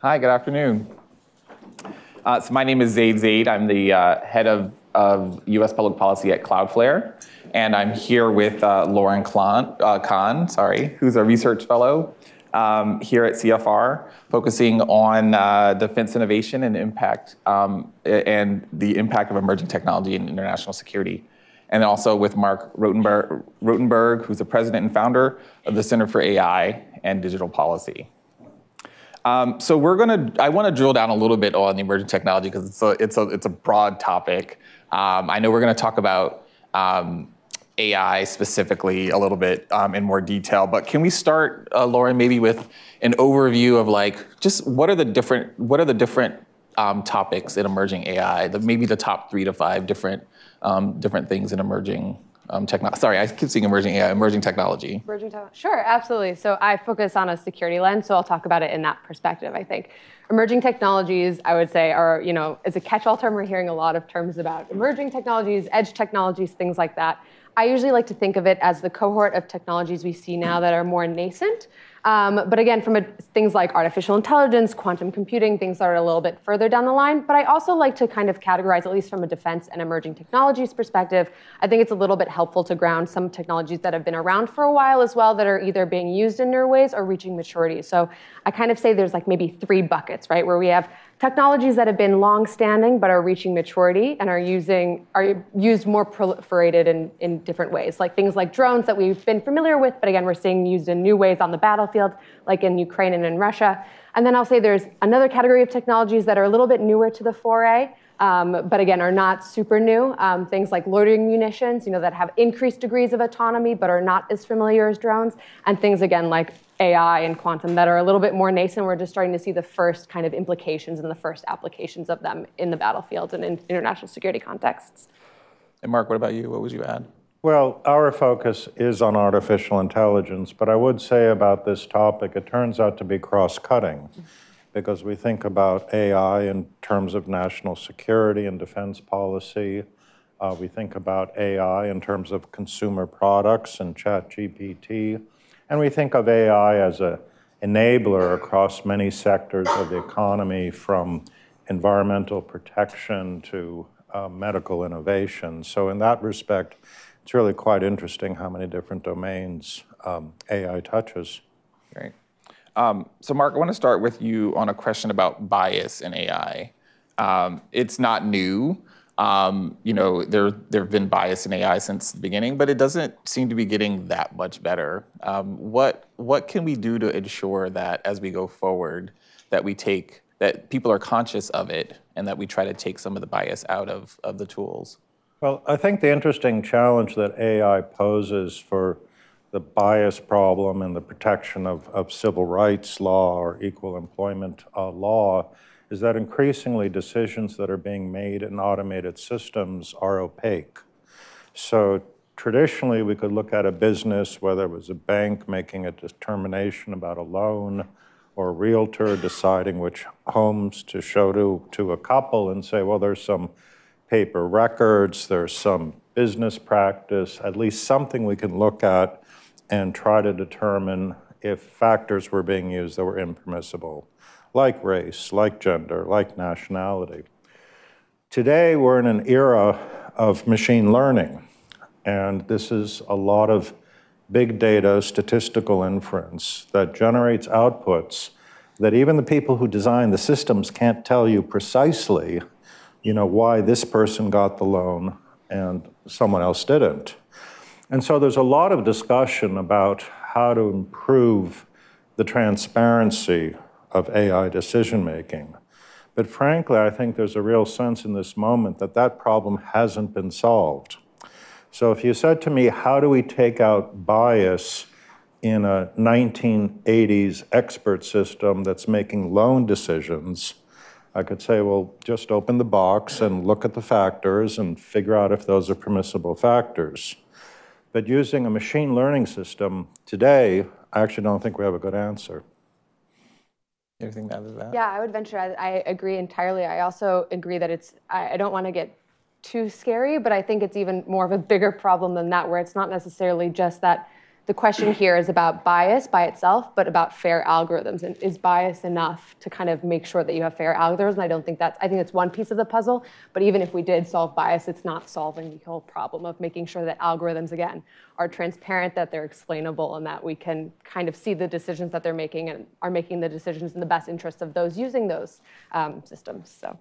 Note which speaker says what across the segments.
Speaker 1: Hi, good afternoon. Uh, so my name is Zaid Zaid. I'm the uh, head of, of U.S. public policy at Cloudflare, and I'm here with uh, Lauren Kahn, uh, Kahn, sorry, who's a research fellow um, here at CFR, focusing on uh, defense innovation and impact um, and the impact of emerging technology in international security. And also with Marc Rotenberg, Rotenberg, who's the president and founder of the Center for AI and Digital Policy. Um, so we're gonna, I wanna drill down a little bit on the emerging technology because it's a, it's, a, it's a broad topic. Um, I know we're gonna talk about um, AI specifically a little bit um, in more detail, but can we start, uh, Lauren, maybe with an overview of like, just what are the different, what are the different um, topics in emerging AI, the, maybe the top three to five different, um, different things in emerging um, technology. Sorry, I keep seeing emerging AI, emerging technology.
Speaker 2: Emerging technology. Sure, absolutely. So I focus on a security lens, so I'll talk about it in that perspective. I think emerging technologies, I would say, are you know, is a catch-all term. We're hearing a lot of terms about emerging technologies, edge technologies, things like that. I usually like to think of it as the cohort of technologies we see now that are more nascent. Um, but again, from a, things like artificial intelligence, quantum computing, things that are a little bit further down the line. But I also like to kind of categorize, at least from a defense and emerging technologies perspective, I think it's a little bit helpful to ground some technologies that have been around for a while as well that are either being used in newer ways or reaching maturity. So I kind of say there's like maybe three buckets, right? Where we have technologies that have been long-standing but are reaching maturity and are using are used more proliferated in, in different ways like things like drones that we've been familiar with but again we're seeing used in new ways on the battlefield like in ukraine and in russia. And then i'll say there's another category of technologies that are a little bit newer to the foray um, but again are not super new. Um, things like loitering munitions, you know, that have increased degrees of autonomy but are not as familiar as drones, and things again like AI and quantum that are a little bit more nascent. We're just starting to see the first kind of implications and the first applications of them in the battlefield and in international security contexts.
Speaker 1: And Marc, what about you? What would you add?
Speaker 3: Well, our focus is on artificial intelligence, but I would say about this topic, it turns out to be cross-cutting because we think about AI in terms of national security and defense policy. Uh, we think about AI in terms of consumer products and ChatGPT. And we think of AI as an enabler across many sectors of the economy from environmental protection to uh, medical innovation. So in that respect, it's really quite interesting how many different domains um, AI touches.
Speaker 1: Great. Um, so Marc, I want to start with you on a question about bias in AI. Um, it's not new. Um, you know, there there have been bias in AI since the beginning, but it doesn't seem to be getting that much better. Um, what what can we do to ensure that as we go forward, that we take that people are conscious of it and that we try to take some of the bias out of, of the tools?
Speaker 3: Well, I think the interesting challenge that AI poses for the bias problem and the protection of, of civil rights law or equal employment uh, law is that increasingly decisions that are being made in automated systems are opaque. So traditionally, we could look at a business, whether it was a bank making a determination about a loan or a realtor deciding which homes to show to, to a couple and say, well, there's some paper records, there's some business practice, at least something we can look at and try to determine if factors were being used that were impermissible, like race, like gender, like nationality. Today, we're in an era of machine learning, and this is a lot of big data statistical inference that generates outputs that even the people who design the systems can't tell you precisely, you know, why this person got the loan and someone else didn't. And so there's a lot of discussion about how to improve the transparency of AI decision making. But frankly, I think there's a real sense in this moment that that problem hasn't been solved. So if you said to me, how do we take out bias in a 1980s expert system that's making loan decisions, I could say, well, just open the box and look at the factors and figure out if those are permissible factors. But using a machine learning system today, I actually don't think we have a good answer.
Speaker 1: Anything to add to that?
Speaker 2: Yeah, I would venture, I, I agree entirely. I also agree that it's, I, I don't want to get too scary, but I think it's even more of a bigger problem than that, where it's not necessarily just that the question here is about bias by itself, but about fair algorithms. And is bias enough to kind of make sure that you have fair algorithms? And I don't think that's, I think it's one piece of the puzzle. But even if we did solve bias, it's not solving the whole problem of making sure that algorithms, again, are transparent, that they're explainable, and that we can kind of see the decisions that they're making and are making the decisions in the best interest of those using those um, systems. So.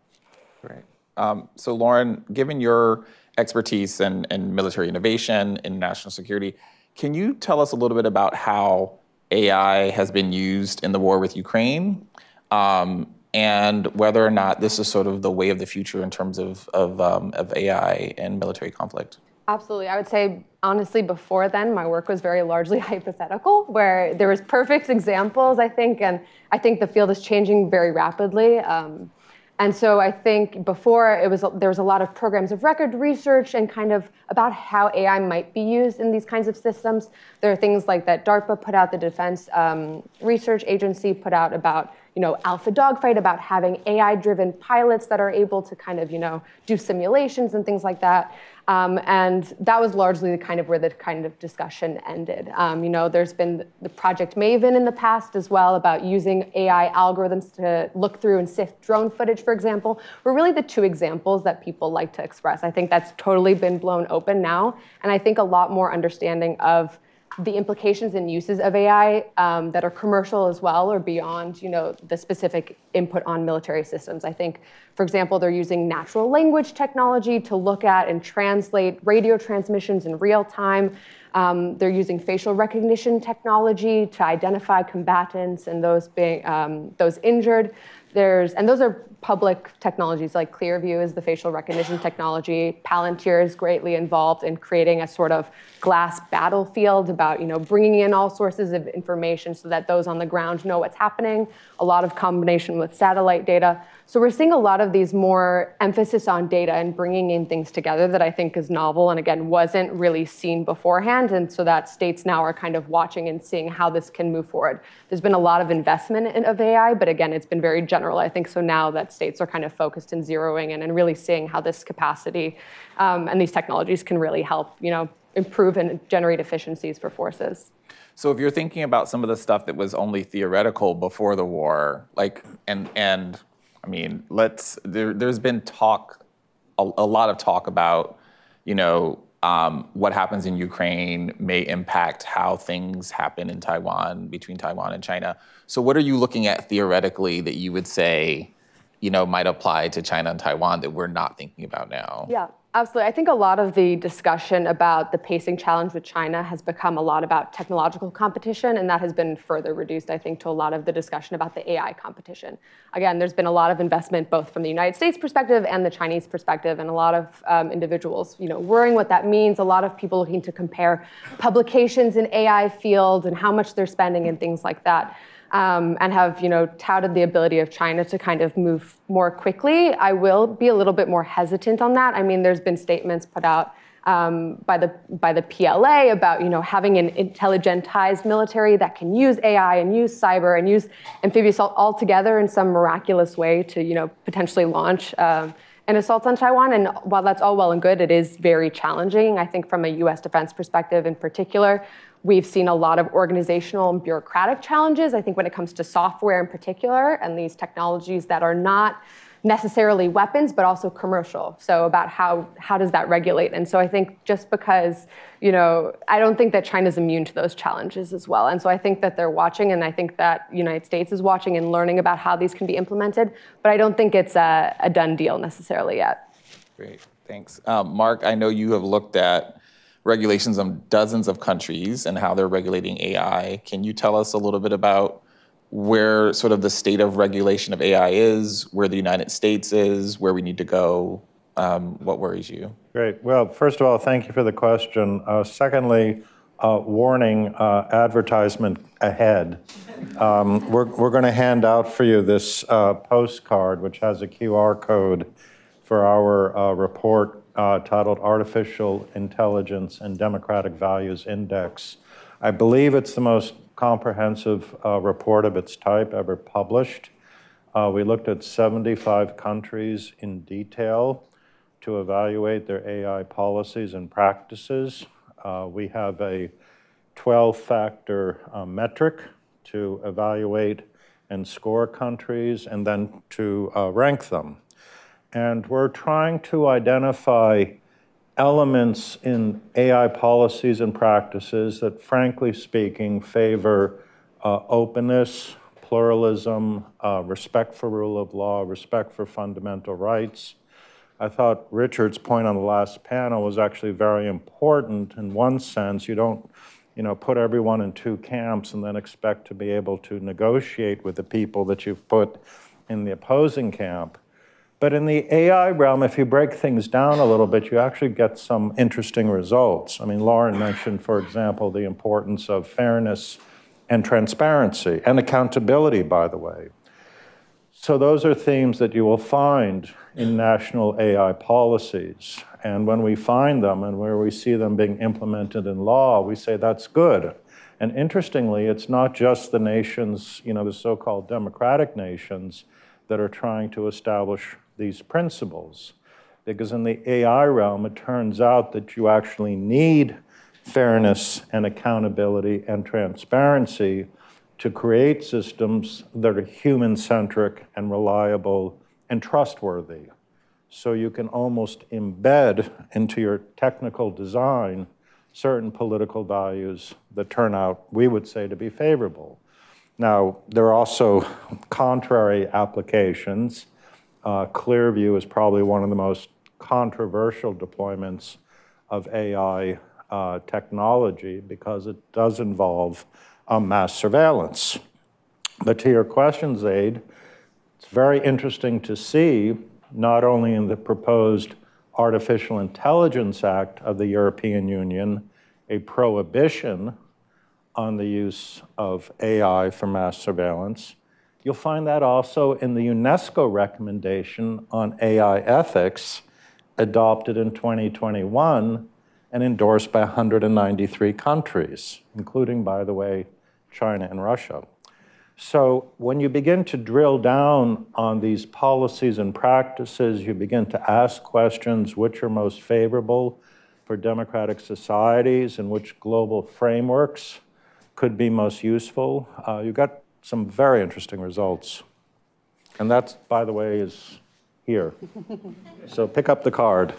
Speaker 1: Great. Um, so Lauren, given your expertise in, in military innovation and national security, can you tell us a little bit about how AI has been used in the war with Ukraine um, and whether or not this is sort of the way of the future in terms of, of, um, of AI and military conflict?
Speaker 2: Absolutely. I would say, honestly, before then, my work was very largely hypothetical, where there was perfect examples, I think, and I think the field is changing very rapidly. Um, and so I think before it was there was a lot of programs of record research and kind of about how AI might be used in these kinds of systems. There are things like that DARPA put out, the Defense um, Research Agency put out about you know Alpha Dogfight about having AI-driven pilots that are able to kind of you know do simulations and things like that. Um, and that was largely the kind of where the kind of discussion ended. Um, you know, there's been the Project Maven in the past as well about using AI algorithms to look through and sift drone footage, for example, were really the two examples that people like to express. I think that's totally been blown open now, and I think a lot more understanding of the implications and uses of AI um, that are commercial as well or beyond you know, the specific input on military systems. I think, for example, they're using natural language technology to look at and translate radio transmissions in real time. Um, they're using facial recognition technology to identify combatants and those, being, um, those injured. There's, and those are public technologies like Clearview is the facial recognition technology. Palantir is greatly involved in creating a sort of glass battlefield about you know bringing in all sources of information so that those on the ground know what's happening. A lot of combination with satellite data. So we're seeing a lot of these more emphasis on data and bringing in things together that I think is novel and again wasn't really seen beforehand. And so that states now are kind of watching and seeing how this can move forward. There's been a lot of investment in, of AI, but again, it's been very general. I think so now that states are kind of focused and zeroing in and really seeing how this capacity um, and these technologies can really help, you know, improve and generate efficiencies for forces.
Speaker 1: So if you're thinking about some of the stuff that was only theoretical before the war, like and and I mean, let's there, has been talk, a, a, lot of talk about, you know, um, what happens in Ukraine may impact how things happen in Taiwan between Taiwan and China. So what are you looking at theoretically that you would say, you know, might apply to China and Taiwan that we're not thinking about now?
Speaker 2: Yeah. Absolutely. I think a lot of the discussion about the pacing challenge with China has become a lot about technological competition, and that has been further reduced, I think, to a lot of the discussion about the AI competition. Again, there's been a lot of investment both from the United States perspective and the Chinese perspective, and a lot of um, individuals, you know, worrying what that means. A lot of people looking to compare publications in AI field and how much they're spending and things like that um, and have you know touted the ability of China to kind of move more quickly. I will be a little bit more hesitant on that. I mean, there's been statements put out um, by the by the PLA about you know having an intelligentized military that can use AI and use cyber and use amphibious assault all together in some miraculous way to you know potentially launch. Um, an assault on Taiwan, and while that's all well and good, it is very challenging. I think from a U.S. defense perspective, in particular, We've seen a lot of organizational and bureaucratic challenges, I think, when it comes to software in particular and these technologies that are not necessarily weapons, but also commercial. So about how how does that regulate? And so I think just because you know I don't think that China's immune to those challenges as well. And so I think that they're watching, and I think that United States is watching and learning about how these can be implemented. But I don't think it's a, a done deal necessarily yet.
Speaker 1: Great, thanks, um, Marc. I know you have looked at regulations on dozens of countries and how they're regulating AI. Can you tell us a little bit about where sort of the state of regulation of AI is, where the United States is, where we need to go? Um, what worries you?
Speaker 3: Great. Well, first of all, thank you for the question. Uh, secondly, uh, warning uh, advertisement ahead. Um, we're we're going to hand out for you this uh, postcard, which has a QR code for our uh, report uh, titled Artificial Intelligence and Democratic Values Index. I believe it's the most comprehensive uh, report of its type ever published. Uh, we looked at 75 countries in detail to evaluate their AI policies and practices. Uh, we have a 12-factor uh, metric to evaluate and score countries and then to uh, rank them. And we're trying to identify elements in AI policies and practices that, frankly speaking, favor uh, openness, pluralism, uh, respect for rule of law, respect for fundamental rights. I thought Richard's point on the last panel was actually very important in one sense. You don't you know, put everyone in two camps and then expect to be able to negotiate with the people that you've put in the opposing camp. But in the AI realm, if you break things down a little bit, you actually get some interesting results. I mean, Lauren mentioned, for example, the importance of fairness and transparency and accountability, by the way. So those are themes that you will find in national AI policies. And when we find them and where we see them being implemented in law, we say that's good. And interestingly, it's not just the nations, you know, the so-called democratic nations that are trying to establish these principles. Because in the AI realm, it turns out that you actually need fairness and accountability and transparency to create systems that are human-centric and reliable and trustworthy. So you can almost embed into your technical design certain political values that turn out, we would say, to be favorable. Now, there are also contrary applications uh, Clearview is probably one of the most controversial deployments of AI uh, technology because it does involve um, mass surveillance. But to your question, Zaid, it's very interesting to see, not only in the proposed Artificial Intelligence Act of the European Union, a prohibition on the use of AI for mass surveillance, You'll find that also in the UNESCO recommendation on AI ethics adopted in 2021 and endorsed by 193 countries, including, by the way, China and Russia. So when you begin to drill down on these policies and practices, you begin to ask questions which are most favorable for democratic societies and which global frameworks could be most useful. Uh, you got some very interesting results. And that, by the way, is here. so pick up the card.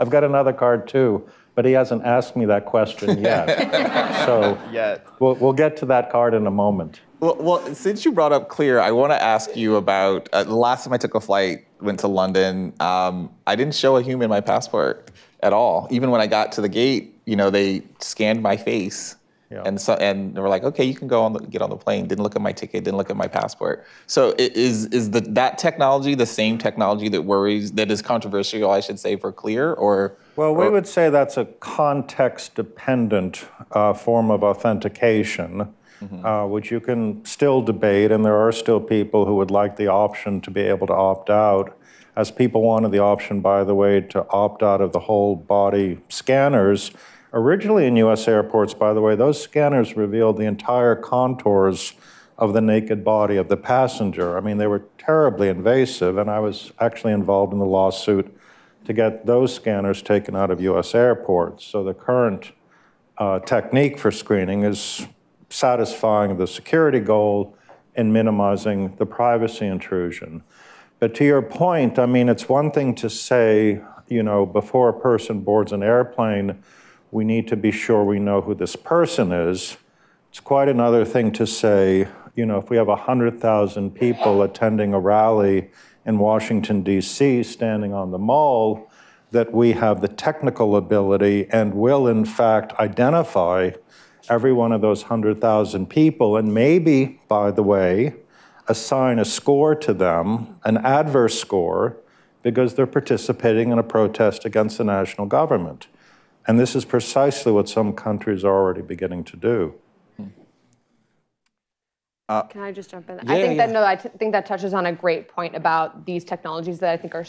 Speaker 3: I've got another card too, but he hasn't asked me that question yet. so
Speaker 1: yet.
Speaker 3: We'll, we'll get to that card in a moment.
Speaker 1: Well, well since you brought up Clear, I want to ask you about uh, the last time I took a flight, went to London. Um, I didn't show a human my passport at all. Even when I got to the gate, you know, they scanned my face yeah. And so, and they were like, okay, you can go on the, get on the plane. Didn't look at my ticket. Didn't look at my passport. So is is the that technology the same technology that worries that is controversial? I should say for Clear or.
Speaker 3: Well, we or, would say that's a context-dependent uh, form of authentication, mm-hmm. uh, which you can still debate, and there are still people who would like the option to be able to opt out. As people wanted the option, by the way, to opt out of the whole body scanners Originally in US airports, by the way, those scanners revealed the entire contours of the naked body of the passenger. I mean, they were terribly invasive, and I was actually involved in the lawsuit to get those scanners taken out of US airports. So the current uh, technique for screening is satisfying the security goal and minimizing the privacy intrusion. But to your point, I mean, it's one thing to say, you know, before a person boards an airplane, we need to be sure we know who this person is. It's quite another thing to say, you know, if we have 100,000 people attending a rally in Washington, D.C., standing on the mall, that we have the technical ability and will, in fact, identify every one of those 100,000 people, and maybe, by the way, assign a score to them, an adverse score, because they're participating in a protest against the national government. And this is precisely what some countries are already beginning to do.
Speaker 2: Uh, Can I just jump in? Yeah, I think yeah. that no, I think that touches on a great point about these technologies that I think are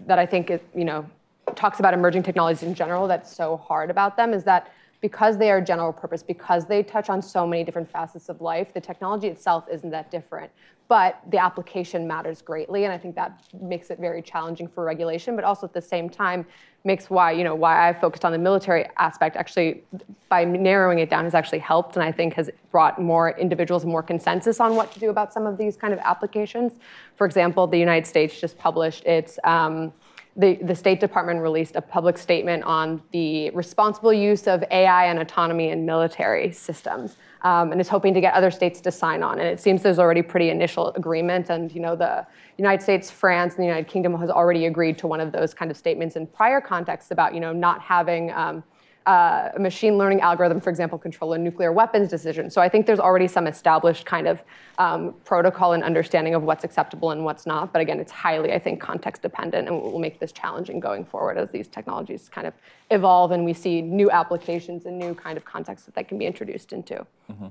Speaker 2: that I think it, you know talks about emerging technologies in general. That's so hard about them is that because they are general purpose, because they touch on so many different facets of life, the technology itself isn't that different. But the application matters greatly, and I think that makes it very challenging for regulation, but also at the same time makes why, you know, why I focused on the military aspect actually by narrowing it down has actually helped and I think has brought more individuals more consensus on what to do about some of these kind of applications. For example, the United States just published its um, the, the State Department released a public statement on the responsible use of AI and autonomy in military systems. Um, and is hoping to get other states to sign on. And it seems there's already pretty initial agreement. And you know, the United States, France, and the United Kingdom has already agreed to one of those kind of statements in prior contexts about you know not having um, uh, a machine learning algorithm, for example, control a nuclear weapons decision. So I think there's already some established kind of um, protocol and understanding of what's acceptable and what's not. But again, it's highly, I think, context dependent and will make this challenging going forward as these technologies kind of evolve and we see new applications and new kind of contexts that they can be introduced into. Mm-hmm.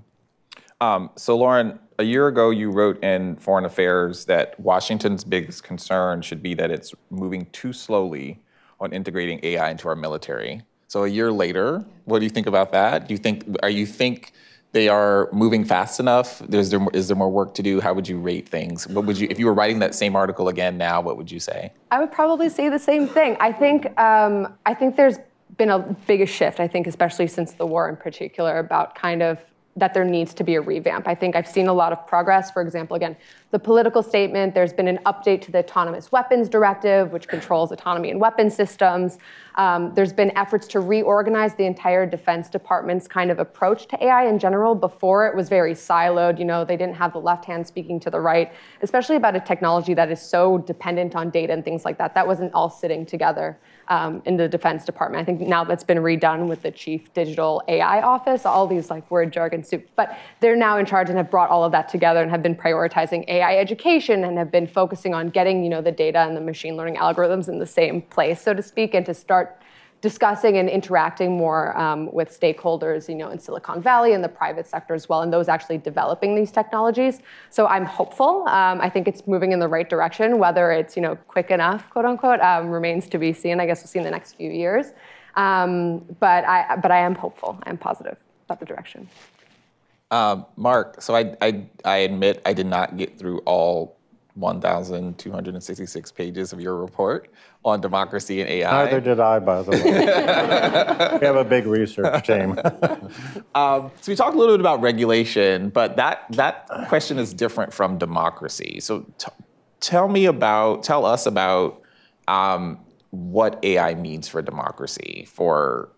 Speaker 1: Um, so Lauren, a year ago you wrote in Foreign Affairs that Washington's biggest concern should be that it's moving too slowly on integrating AI into our military. So a year later, what do you think about that? Do you think are you think they are moving fast enough? Is there is there more work to do? How would you rate things? What would you if you were writing that same article again now? What would you say?
Speaker 2: I would probably say the same thing. I think um, I think there's been a biggest shift. I think especially since the war in particular about kind of that there needs to be a revamp. I think I've seen a lot of progress. For example, again, the political statement, there's been an update to the Autonomous Weapons Directive, which controls autonomy in weapon systems. Um, there's been efforts to reorganize the entire Defense Department's kind of approach to AI in general. Before, it was very siloed. You know, they didn't have the left hand speaking to the right, especially about a technology that is so dependent on data and things like that. That wasn't all sitting together um, in the Defense Department. I think now that's been redone with the Chief Digital AI Office, all these like word jargon soup. But they're now in charge and have brought all of that together and have been prioritizing AI education and have been focusing on getting you know the data and the machine learning algorithms in the same place, so to speak, and to start discussing and interacting more um, with stakeholders, you know, in Silicon Valley and the private sector as well, and those actually developing these technologies. So I'm hopeful. Um, I think it's moving in the right direction. Whether it's you know quick enough, quote unquote, um, remains to be seen. I guess we'll see in the next few years. Um, but I but I am hopeful. I am positive about the direction.
Speaker 1: Um, Marc, so I, I I admit I did not get through all 1,266 pages of your report on democracy and AI.
Speaker 3: Neither did I, by the way. we have a big research team.
Speaker 1: um, so we talked a little bit about regulation, but that that question is different from democracy. So tell me about, tell us about um, what AI means for democracy, for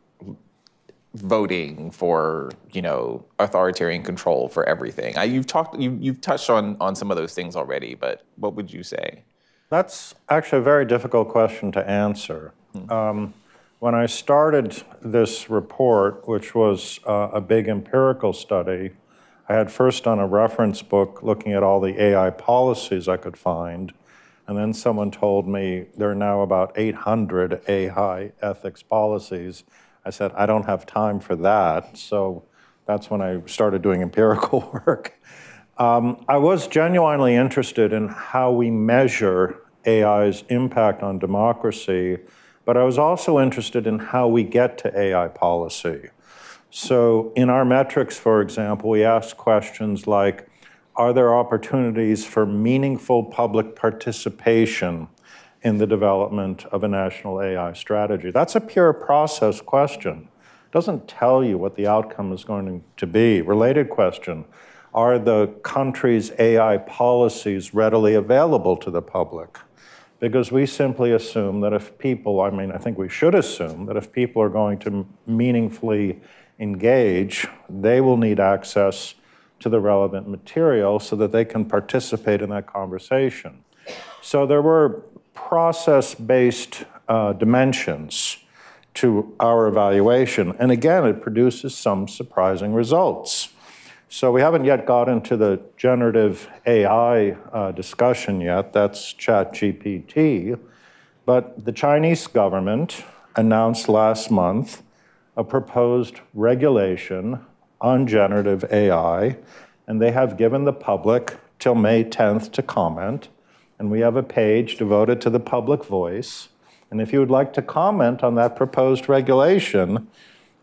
Speaker 1: voting for you know authoritarian control for everything. I, you've talked you, you've touched on on some of those things already, but what would you say?
Speaker 3: That's actually a very difficult question to answer. Hmm. Um, when I started this report, which was uh, a big empirical study, I had first done a reference book looking at all the AI policies I could find. And then someone told me there are now about 800 AI ethics policies I said, I don't have time for that. So that's when I started doing empirical work. Um, I was genuinely interested in how we measure AI's impact on democracy, but I was also interested in how we get to AI policy. So in our metrics, for example, we ask questions like, are there opportunities for meaningful public participation in the development of a national AI strategy? That's a pure process question. It doesn't tell you what the outcome is going to be. Related question, are the country's AI policies readily available to the public? Because we simply assume that if people, I mean, I think we should assume that if people are going to meaningfully engage, they will need access to the relevant material so that they can participate in that conversation. So there were process-based uh, dimensions to our evaluation. And again, it produces some surprising results. So we haven't yet got into the generative AI uh, discussion yet, that's ChatGPT, but the Chinese government announced last month a proposed regulation on generative AI, and they have given the public till May 10th to comment and we have a page devoted to the public voice. And if you would like to comment on that proposed regulation,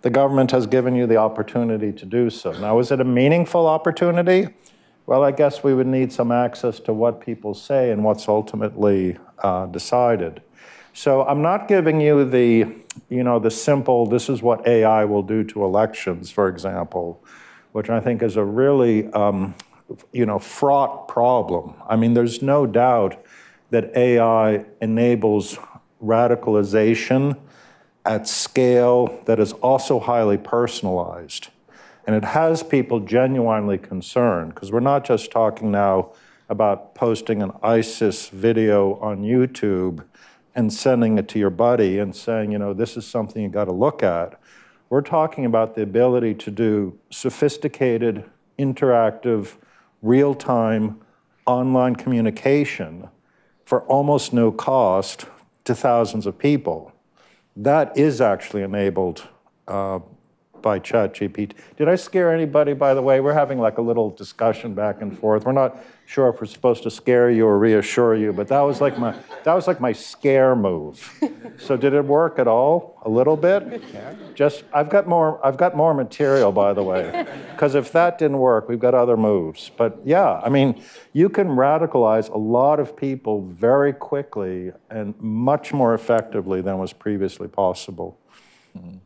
Speaker 3: The government has given you the opportunity to do so. Now, is it a meaningful opportunity? Well, I guess we would need some access to what people say and what's ultimately uh, decided. So I'm not giving you the, you know, the simple, this is what AI will do to elections, for example, which I think is a really, um, you know, fraught problem. I mean, there's no doubt that AI enables radicalization at scale that is also highly personalized. And it has people genuinely concerned because we're not just talking now about posting an ISIS video on YouTube and sending it to your buddy and saying, you know, this is something you got to look at. We're talking about the ability to do sophisticated, interactive, real time online communication for almost no cost to thousands of people. That is actually enabled uh, by ChatGPT. Did I scare anybody, by the way? We're having like a little discussion back and forth. We're not sure if we're supposed to scare you or reassure you, but that was like my, that was like my scare move. So did it work at all? A little bit? Yeah. Just, I've got more, I've got more material, by the way. Because if that didn't work, we've got other moves. But yeah, I mean, you can radicalize a lot of people very quickly and much more effectively than was previously possible. Mm-hmm.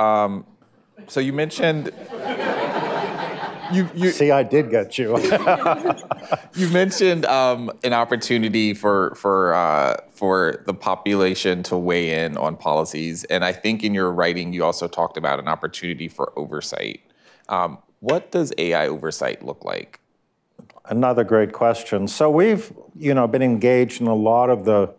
Speaker 1: Um, so you mentioned.
Speaker 3: You, you, See, I did get you.
Speaker 1: you mentioned um, an opportunity for for uh, for the population to weigh in on policies, and I think in your writing you also talked about an opportunity for oversight. Um, what does AI oversight look like?
Speaker 3: Another great question. So we've you know been engaged in a lot of the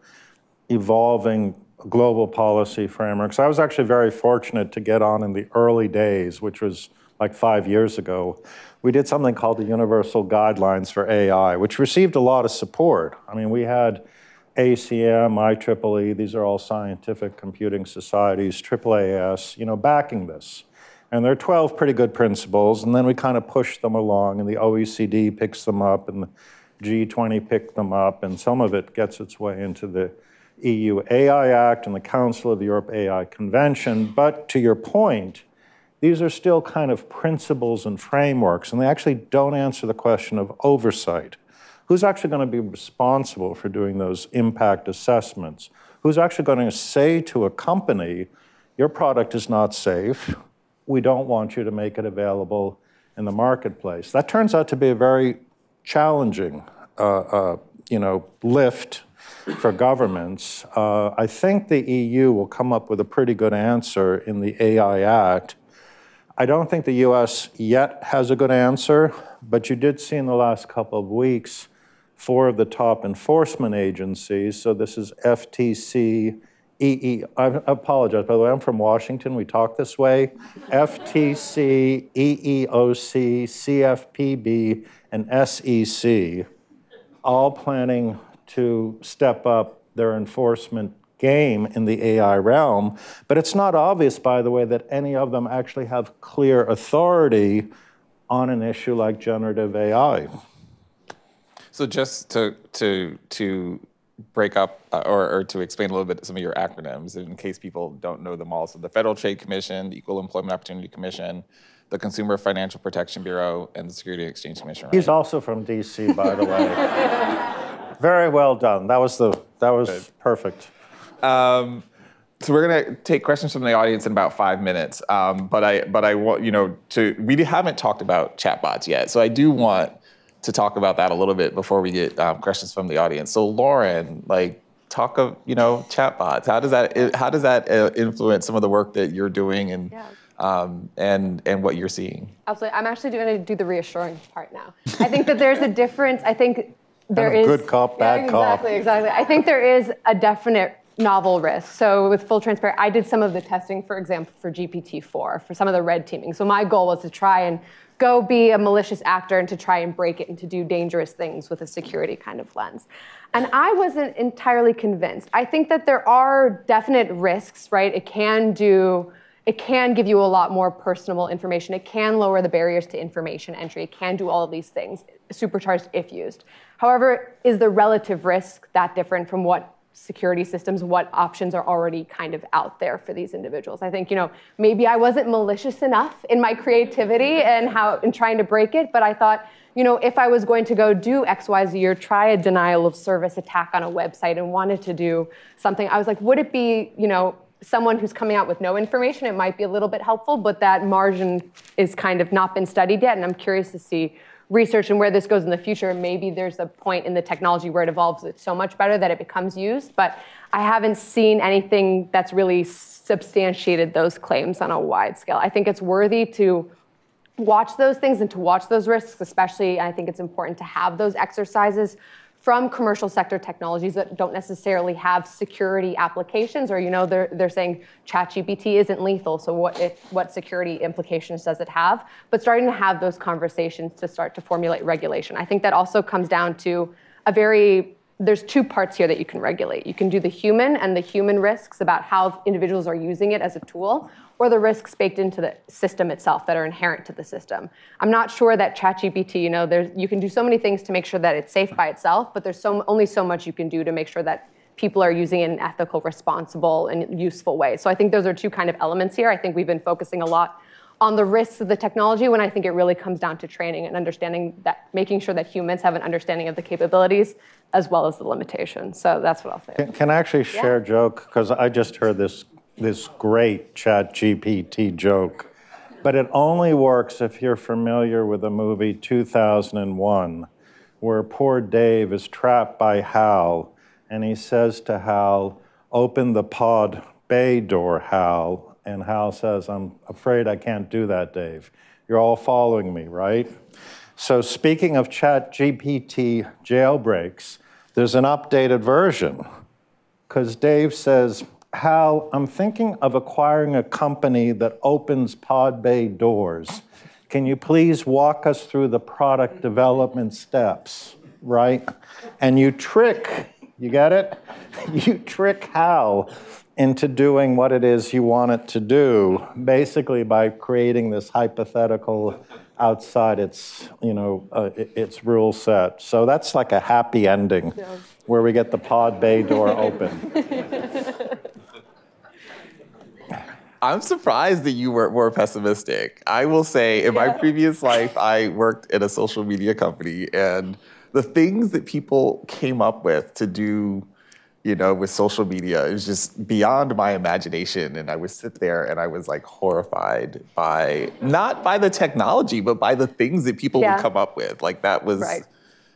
Speaker 3: evolving global policy frameworks. I was actually very fortunate to get on in the early days, which was like five years ago. We did something called the Universal Guidelines for AI, which received a lot of support. I mean, we had ACM, IEEE, these are all scientific computing societies, AAAS, you know, backing this. And there are 12 pretty good principles, and then we kind of push them along, and the OECD picks them up, and the G20 pick them up, and some of it gets its way into the EU AI Act and the Council of Europe AI Convention. But to your point, these are still kind of principles and frameworks, and they actually don't answer the question of oversight. Who's actually going to be responsible for doing those impact assessments? Who's actually going to say to a company, your product is not safe, we don't want you to make it available in the marketplace? That turns out to be a very challenging uh, uh, you know, lift for governments. Uh, I think the EU will come up with a pretty good answer in the AI Act. I don't think the US yet has a good answer, but you did see in the last couple of weeks four of the top enforcement agencies. So this is FTC, EE, I apologize, by the way, I'm from Washington, we talk this way. FTC, EEOC, CFPB, and SEC, all planning to step up their enforcement game in the AI realm. But it's not obvious, by the way, that any of them actually have clear authority on an issue like generative AI.
Speaker 1: So just to to to break up uh, or, or, to explain a little bit some of your acronyms in case people don't know them all. So the Federal Trade Commission, the Equal Employment Opportunity Commission, the Consumer Financial Protection Bureau, and the Security Exchange Commission.
Speaker 3: Right? He's also from DC, by the way. Very well done. That was the that was Good. perfect. Um,
Speaker 1: so we're gonna take questions from the audience in about five minutes. Um, but I but I want you know to we haven't talked about chatbots yet, so I do want to talk about that a little bit before we get um, questions from the audience. So Lauren, like talk of you know chatbots. How does that how does that uh, influence some of the work that you're doing and yeah. um, and and what you're seeing?
Speaker 2: Absolutely, I'm actually going to do the reassuring part now. I think that there's a difference. I think there
Speaker 3: is good cop, bad
Speaker 2: yeah,
Speaker 3: cop.
Speaker 2: Exactly, exactly. I think there is a definite novel risk. So with full transparency, I did some of the testing, for example, for GPT-4, for some of the red teaming. So my goal was to try and go be a malicious actor and to try and break it and to do dangerous things with a security kind of lens. And I wasn't entirely convinced. I think that there are definite risks, right? It can do it can give you a lot more personable information. It can lower the barriers to information entry. It can do all of these things, supercharged if used. However, is the relative risk that different from what security systems, what options are already kind of out there for these individuals. I think, you know, maybe I wasn't malicious enough in my creativity and how in trying to break it, but I thought, you know, if I was going to go do XYZ or try a denial of service attack on a website and wanted to do something, I was like, would it be, you know, someone who's coming out with no information, it might be a little bit helpful, but that margin is kind of not been studied yet, and I'm curious to see research and where this goes in the future. Maybe there's a point in the technology where it evolves it's so much better that it becomes used, but I haven't seen anything that's really substantiated those claims on a wide scale. I think it's worthy to watch those things and to watch those risks, especially I think it's important to have those exercises from commercial sector technologies that don't necessarily have security applications or you know they're, they're saying ChatGPT isn't lethal so what if, what security implications does it have? But starting to have those conversations to start to formulate regulation. I think that also comes down to a very there's two parts here that you can regulate. You can do the human and the human risks about how individuals are using it as a tool or the risks baked into the system itself that are inherent to the system. I'm not sure that ChatGPT, you know, there's, you can do so many things to make sure that it's safe by itself, but there's so, only so much you can do to make sure that people are using it in an ethical, responsible, and useful way. So I think those are two kind of elements here. I think we've been focusing a lot on the risks of the technology when I think it really comes down to training and understanding that, making sure that humans have an understanding of the capabilities as well as the limitations. So that's what I'll say.
Speaker 3: Can, can I actually share yeah. a joke? Because I just heard this this great chat GPT joke, but it only works if you're familiar with the movie 2001, where poor Dave is trapped by Hal, and he says to Hal, open the pod bay door, Hal. And Hal says, I'm afraid I can't do that, Dave. You're all following me, right? So speaking of chat GPT jailbreaks, there's an updated version because Dave says, Hal, I'm thinking of acquiring a company that opens pod bay doors. Can you please walk us through the product development steps, right? And you trick, you get it? You trick Hal into doing what it is you want it to do, basically by creating this hypothetical outside its, you know, uh, its rule set. So that's like a happy ending where we get the pod bay door open.
Speaker 1: I'm surprised that you weren't more pessimistic. I will say, in yeah. my previous life, I worked in a social media company, and the things that people came up with to do, you know, with social media is just beyond my imagination. And I would sit there and I was like horrified by not by the technology, but by the things that people yeah. would come up with. Like that was. Right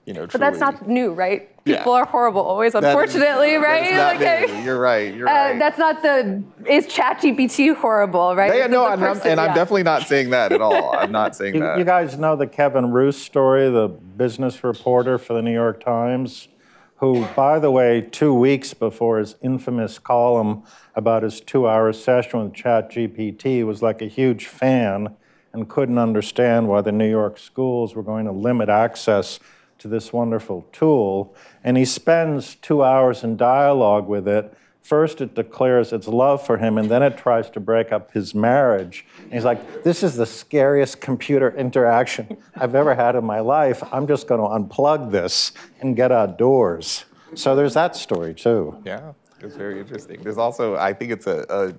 Speaker 1: you know,
Speaker 2: but that's not new, right? People yeah. are horrible always, unfortunately, that is, right?
Speaker 1: That is okay. You're right. You're uh, right.
Speaker 2: That's not the is ChatGPT horrible, right?
Speaker 1: Yeah, no, I'm, and yeah. I'm definitely not saying that at all. I'm not saying
Speaker 3: you,
Speaker 1: that.
Speaker 3: You guys know the Kevin Roose story, the business reporter for the New York Times, who, by the way, two weeks before his infamous column about his two-hour session with ChatGPT, was like a huge fan and couldn't understand why the New York schools were going to limit access to this wonderful tool, and he spends two hours in dialogue with it. First, it declares its love for him, and then it tries to break up his marriage. And he's like, This is the scariest computer interaction I've ever had in my life. I'm just going to unplug this and get outdoors. So there's that story, too.
Speaker 1: Yeah, it's very interesting. There's also, I think it's a, a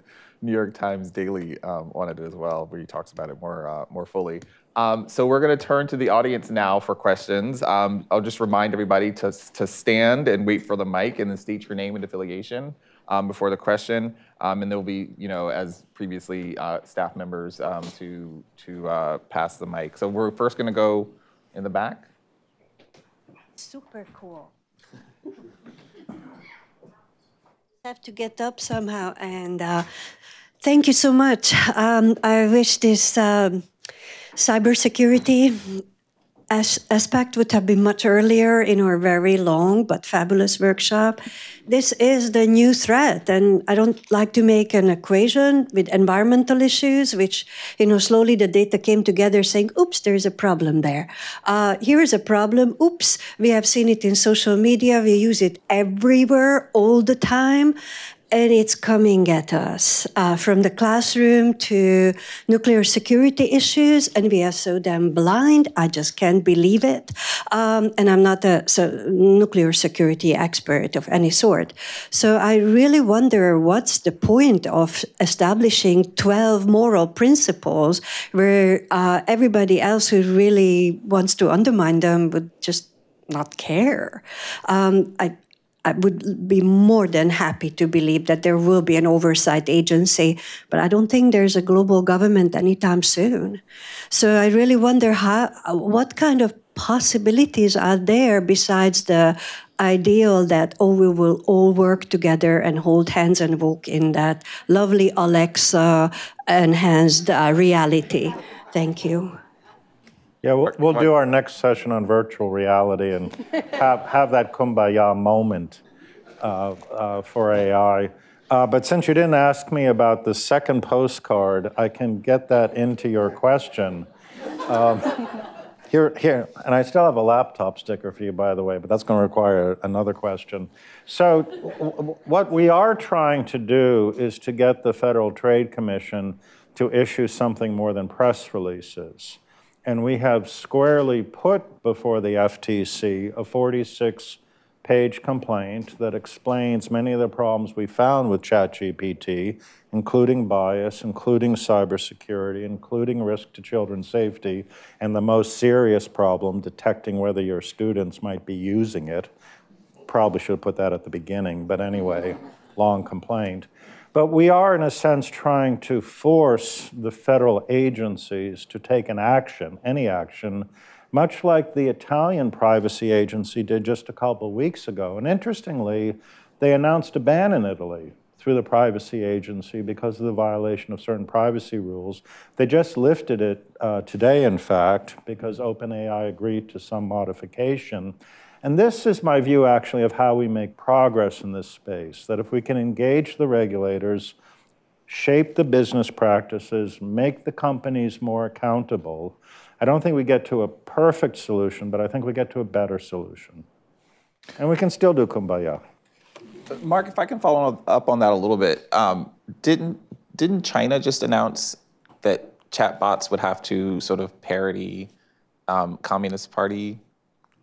Speaker 1: New York Times Daily um, on it as well, where he talks about it more, uh, more fully. Um, so we're going to turn to the audience now for questions. Um, I'll just remind everybody to, to stand and wait for the mic and then state your name and affiliation um, before the question. Um, and there will be, you know, as previously, uh, staff members um, to, to uh, pass the mic. So we're first going to go in the back.
Speaker 4: Super cool. have to get up somehow and uh, thank you so much. Um, I wish this cybersecurity as aspect would have been much earlier in our very long but fabulous workshop. This is the new threat, and I don't like to make an equation with environmental issues, which, you know, slowly the data came together saying, oops, there's a problem there. Uh, here is a problem. Oops, we have seen it in social media. We use it everywhere all the time. And it's coming at us uh, from the classroom to nuclear security issues, and we are so damn blind. I just can't believe it. Um, and I'm not a so, nuclear security expert of any sort. So I really wonder what's the point of establishing 12 moral principles where uh, everybody else who really wants to undermine them would just not care. Um, I, I would be more than happy to believe that there will be an oversight agency, but I don't think there's a global government anytime soon. So I really wonder how, what kind of possibilities are there besides the ideal that oh we will all work together and hold hands and walk in that lovely Alexa enhanced uh, reality. Thank you.
Speaker 3: Yeah, we'll, we'll do our next session on virtual reality and have, have that kumbaya moment uh, uh, for AI. Uh, but since you didn't ask me about the second postcard, I can get that into your question. Um, here, here, and I still have a laptop sticker for you, by the way, but that's going to require another question. So, what we are trying to do is to get the Federal Trade Commission to issue something more than press releases and we have squarely put before the FTC a 46 page complaint that explains many of the problems we found with ChatGPT, including bias, including cybersecurity, including risk to children's safety, and the most serious problem, detecting whether your students might be using it. Probably should have put that at the beginning, but anyway, long complaint. But we are, in a sense, trying to force the federal agencies to take an action, any action, much like the Italian privacy agency did just a couple of weeks ago. And interestingly, they announced a ban in Italy through the privacy agency because of the violation of certain privacy rules. They just lifted it uh, today, in fact, because OpenAI agreed to some modification. And this is my view, actually, of how we make progress in this space, that if we can engage the regulators, shape the business practices, make the companies more accountable, I don't think we get to a perfect solution, but I think we get to a better solution. And we can still do kumbaya.
Speaker 1: Marc, if I can follow up on that a little bit, um, didn't didn't China just announce that chatbots would have to sort of parody um, Communist Party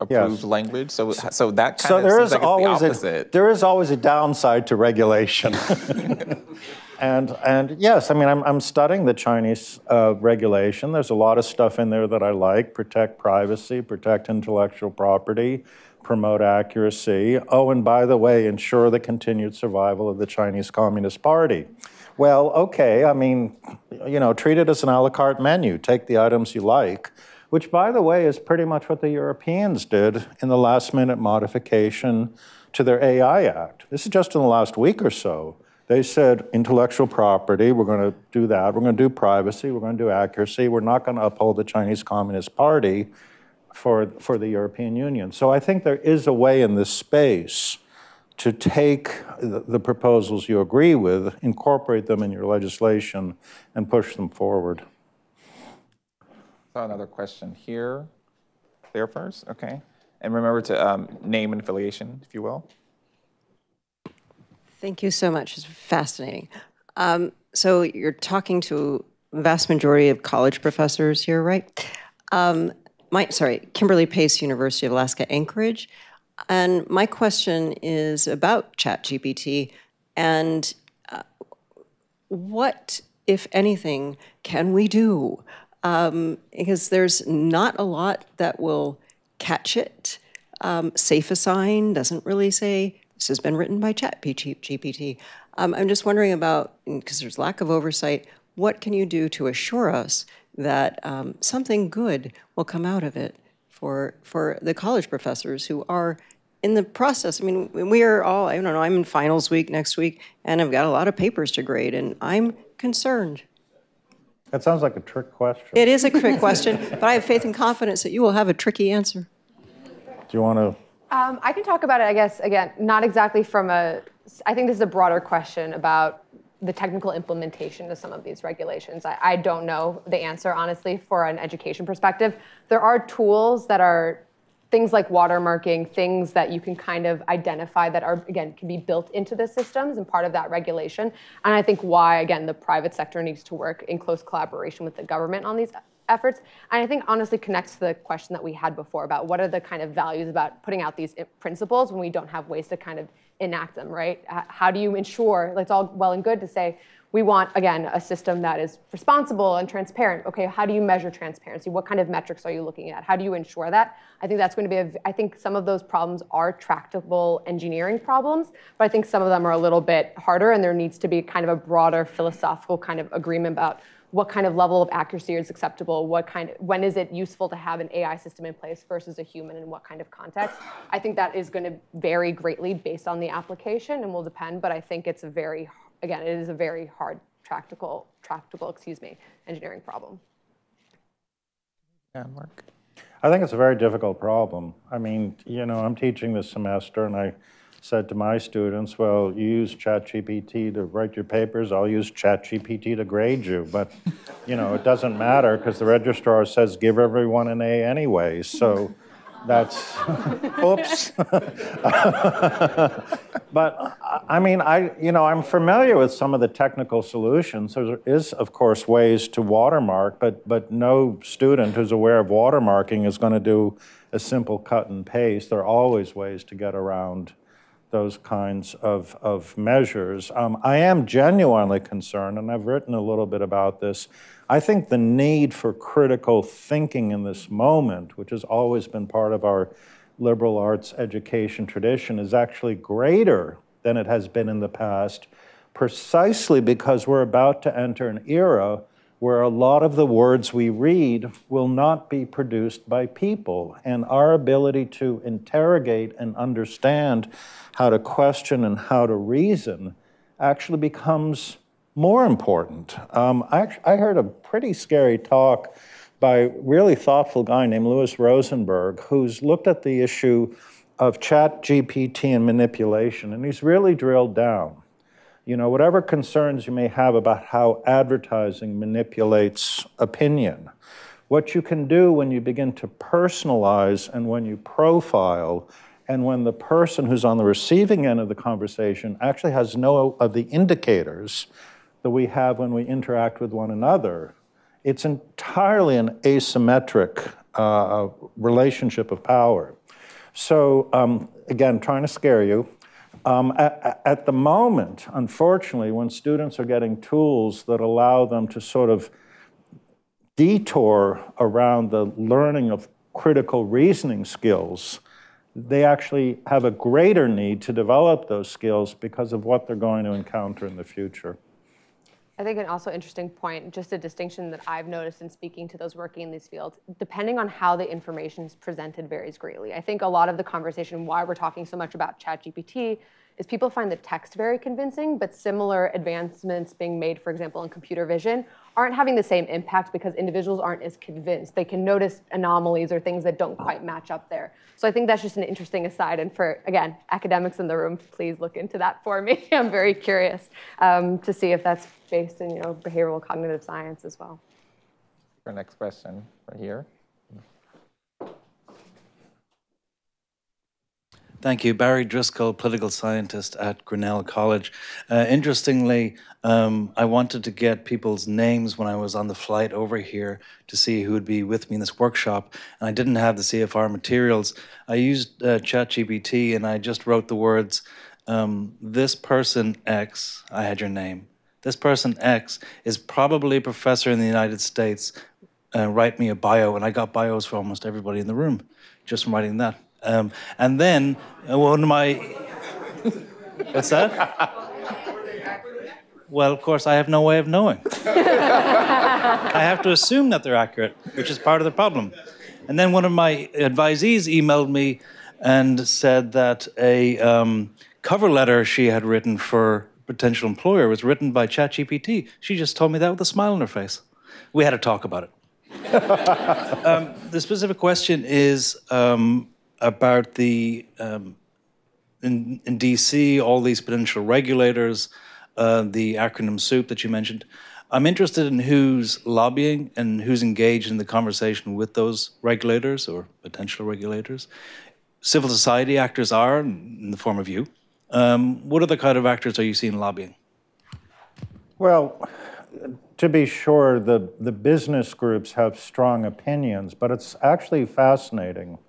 Speaker 1: approved yes. language. So, so that kind so of there is like always the opposite.
Speaker 3: A, there is always a downside to regulation. and and yes, I mean I'm I'm studying the Chinese uh, regulation. There's a lot of stuff in there that I like: protect privacy, protect intellectual property, promote accuracy. Oh, and by the way, ensure the continued survival of the Chinese Communist Party. Well, okay. I mean, you know, treat it as an a la carte menu. Take the items you like which, by the way, is pretty much what the Europeans did in the last minute modification to their AI Act. This is just in the last week or so. They said intellectual property, we're going to do that. We're going to do privacy, we're going to do accuracy. We're not going to uphold the Chinese Communist Party for, for the European Union. So I think there is a way in this space to take the, the proposals you agree with, incorporate them in your legislation, and push them forward.
Speaker 1: Saw another question here. There first, okay. And remember to um, name and affiliation, if you will.
Speaker 5: Thank you so much. It's fascinating. Um, so you're talking to vast majority of college professors here, right? Um, my, sorry, Kimberly Pace, University of Alaska, Anchorage. And my question is about ChatGPT and uh, what, if anything, can we do um, because there's not a lot that will catch it. Um, SafeAssign doesn't really say this has been written by ChatGPT. Um, I'm just wondering about, because there's lack of oversight, what can you do to assure us that um, something good will come out of it for, for the college professors who are in the process, I mean, we are all, I don't know, I'm in finals week next week, and I've got a lot of papers to grade, and I'm concerned
Speaker 3: that sounds like a trick question.
Speaker 5: It is a trick question, but I have faith and confidence that you will have a tricky answer.
Speaker 3: Do you want to?
Speaker 2: Um, I can talk about it, I guess, again, not exactly from a, I think this is a broader question about the technical implementation of some of these regulations. I, I don't know the answer, honestly, for an education perspective. There are tools that are things like watermarking, things that you can kind of identify that are, again, can be built into the systems and part of that regulation. And I think why, again, the private sector needs to work in close collaboration with the government on these efforts. And I think honestly connects to the question that we had before about what are the kind of values about putting out these principles when we don't have ways to kind of enact them, right? How do you ensure, it's all well and good to say, we want, again, a system that is responsible and transparent. Okay, how do you measure transparency? What kind of metrics are you looking at? How do you ensure that? I think that's going to be, a, I think some of those problems are tractable engineering problems, but I think some of them are a little bit harder and there needs to be kind of a broader philosophical kind of agreement about what kind of level of accuracy is acceptable, what kind when is it useful to have an AI system in place versus a human in what kind of context. I think that is going to vary greatly based on the application and will depend, but I think it's a very again, it is a very hard tractable, tractable, excuse me, engineering problem.
Speaker 1: Yeah, Marc.
Speaker 3: I think it's a very difficult problem. I mean, you know, I'm teaching this semester and I said to my students, well, you use ChatGPT to write your papers, I'll use ChatGPT to grade you. But, you know, it doesn't matter because the registrar says give everyone an A anyway. So that's, oops. but I mean, I, you know, I'm familiar with some of the technical solutions. There is, of course, ways to watermark, but, but no student who's aware of watermarking is going to do a simple cut and paste. There are always ways to get around those kinds of, of measures. Um, I am genuinely concerned, and I've written a little bit about this, I think the need for critical thinking in this moment, which has always been part of our liberal arts education tradition, is actually greater than it has been in the past, precisely because we're about to enter an era where a lot of the words we read will not be produced by people. And our ability to interrogate and understand how to question and how to reason actually becomes more important. Um, I, I heard a pretty scary talk by a really thoughtful guy named Louis Rosenberg, who's looked at the issue of ChatGPT and manipulation, and he's really drilled down. You know, whatever concerns you may have about how advertising manipulates opinion, what you can do when you begin to personalize and when you profile and when the person who's on the receiving end of the conversation actually has no of the indicators that we have when we interact with one another, it's entirely an asymmetric uh, relationship of power. So, um, again, trying to scare you. Um, at, at, the moment, unfortunately, when students are getting tools that allow them to sort of detour around the learning of critical reasoning skills, they actually have a greater need to develop those skills because of what they're going to encounter in the future.
Speaker 2: I think an also interesting point, just a distinction that I've noticed in speaking to those working in these fields, depending on how the information is presented varies greatly. I think a lot of the conversation, why we're talking so much about ChatGPT, is people find the text very convincing, but similar advancements being made, for example, in computer vision, aren't having the same impact because individuals aren't as convinced. They can notice anomalies or things that don't quite match up there. So I think that's just an interesting aside. And for, again, academics in the room, please look into that for me. I'm very curious um, to see if that's based in you know, behavioral cognitive science as well.
Speaker 1: Our next question right here.
Speaker 6: Thank you. Barry Driscoll, political scientist at Grinnell College. Uh, interestingly, um, I wanted to get people's names when I was on the flight over here to see who would be with me in this workshop, and I didn't have the CFR materials. I used uh, ChatGPT and I just wrote the words, um, this person X, I had your name. This person X is probably a professor in the United States. Uh, write me a bio, and I got bios for almost everybody in the room just from writing that. Um, and then uh, one of my. What's that? Well, of course, I have no way of knowing. I have to assume that they're accurate, which is part of the problem. And then one of my advisees emailed me and said that a um, cover letter she had written for potential employer was written by ChatGPT. She just told me that with a smile on her face. We had to talk about it. um, the specific question is um, about the um, in, in, DC, all these potential regulators, uh, the acronym SOUP that you mentioned. I'm interested in who's lobbying and who's engaged in the conversation with those regulators or potential regulators. Civil society actors are, in the form of you. Um, what other kind of actors are you seeing lobbying?
Speaker 3: Well, to be sure, the, the business groups have strong opinions, but it's actually fascinating.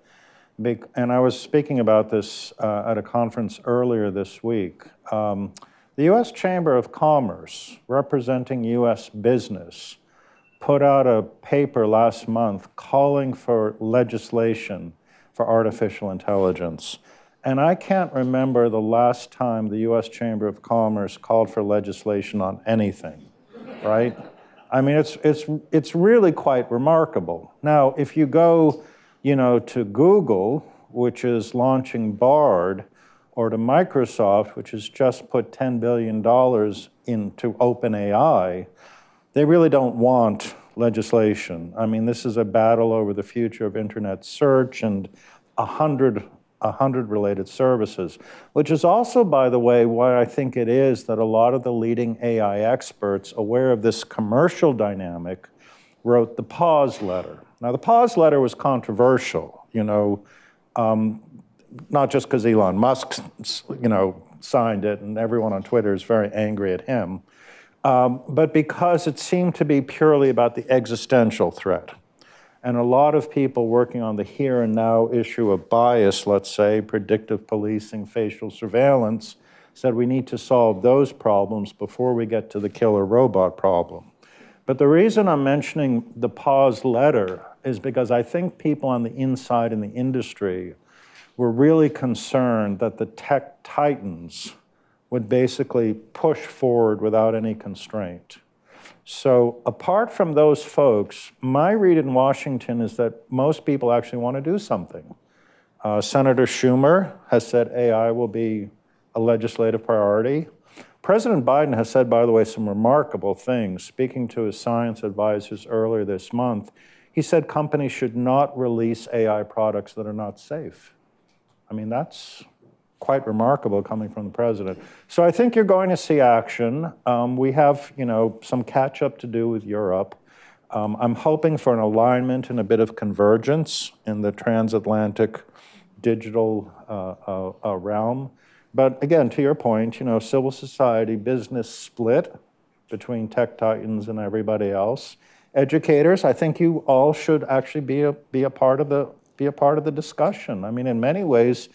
Speaker 3: And I was speaking about this uh, at a conference earlier this week. Um, the U.S. Chamber of Commerce, representing U.S. business, put out a paper last month calling for legislation for artificial intelligence. And I can't remember the last time the U.S. Chamber of Commerce called for legislation on anything, right? I mean, it's, it's, it's really quite remarkable. Now, if you go, you know, to Google, which is launching Bard, or to Microsoft, which has just put $10 billion into OpenAI, they really don't want legislation. I mean, this is a battle over the future of internet search and a hundred, a hundred related services, which is also, by the way, why I think it is that a lot of the leading AI experts, aware of this commercial dynamic, wrote the pause letter. Now, the pause letter was controversial. You know, um, not just because Elon Musk, you know, signed it and everyone on Twitter is very angry at him, um, but because it seemed to be purely about the existential threat. And a lot of people working on the here and now issue of bias, let's say, predictive policing, facial surveillance, said we need to solve those problems before we get to the killer robot problem. But the reason I'm mentioning the pause letter is because I think people on the inside in the industry were really concerned that the tech titans would basically push forward without any constraint. So apart from those folks, my read in Washington is that most people actually want to do something. Uh, Senator Schumer has said AI will be a legislative priority. President Biden has said, by the way, some remarkable things. Speaking to his science advisors earlier this month, he said companies should not release AI products that are not safe. I mean, that's quite remarkable coming from the president. So I think you're going to see action. Um, we have, you know, some catch up to do with Europe. Um, I'm hoping for an alignment and a bit of convergence in the transatlantic digital uh, uh, uh, realm. But again, to your point, you know, civil society, business split between tech titans and everybody else. Educators, I think you all should actually be a, be a part of the be a part of the discussion. I mean, in many ways,